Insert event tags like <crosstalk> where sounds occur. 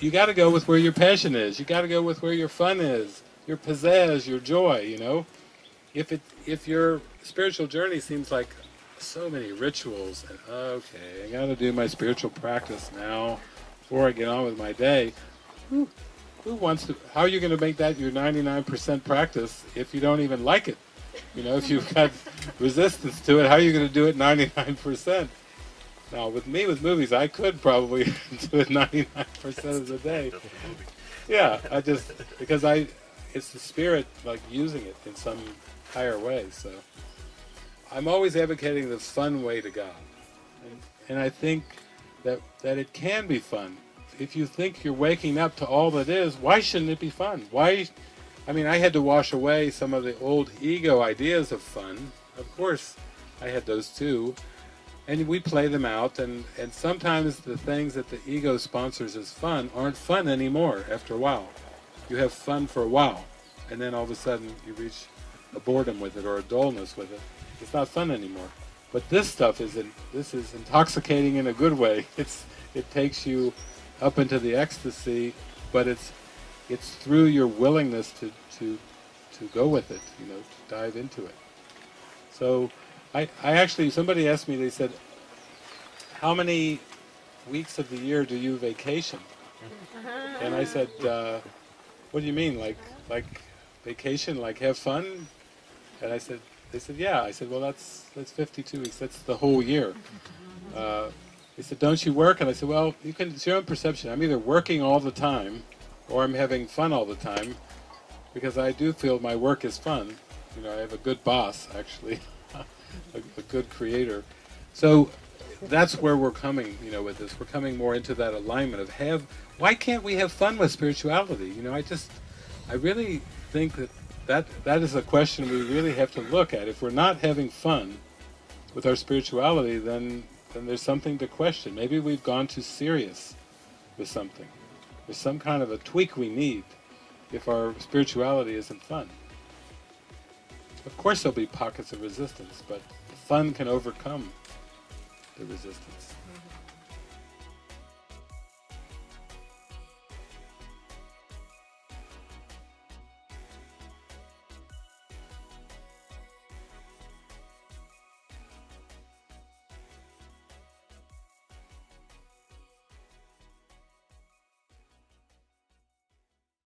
You got to go with where your passion is. You got to go with where your fun is, your pizzazz, your joy. You know, if it if your spiritual journey seems like so many rituals and okay, I got to do my spiritual practice now before I get on with my day. Who, who wants to? How are you going to make that your 99% practice if you don't even like it? You know, if you've got <laughs> resistance to it, how are you going to do it 99%? Now, with me with movies, I could probably <laughs> do it 99% of the day. Yeah, I just because I, it's the spirit like using it in some higher way. So, I'm always advocating the fun way to God, and, and I think that that it can be fun. If you think you're waking up to all that is, why shouldn't it be fun? Why? I mean, I had to wash away some of the old ego ideas of fun. Of course, I had those too and we play them out and and sometimes the things that the ego sponsors as fun aren't fun anymore after a while. You have fun for a while and then all of a sudden you reach a boredom with it or a dullness with it. It's not fun anymore. But this stuff is in, this is intoxicating in a good way. <laughs> It's it takes you up into the ecstasy but it's it's through your willingness to to to go with it you know to dive into it. So I, I actually, somebody asked me, they said, how many weeks of the year do you vacation? And I said, uh, what do you mean, like, like vacation, like have fun? And I said, they said, yeah. I said, well, that's, that's 52 weeks, that's the whole year. Uh, they said, don't you work? And I said, well, you can, it's your own perception. I'm either working all the time or I'm having fun all the time because I do feel my work is fun. You know, I have a good boss, actually. <laughs> a, a good creator. So that's where we're coming, you know, with this. We're coming more into that alignment of have. Why can't we have fun with spirituality? You know, I just, I really think that that that is a question we really have to look at. If we're not having fun with our spirituality, then then there's something to question. Maybe we've gone too serious with something. There's some kind of a tweak we need if our spirituality isn't fun. Of course there'll be pockets of resistance, but the fun can overcome the resistance. Mm-hmm.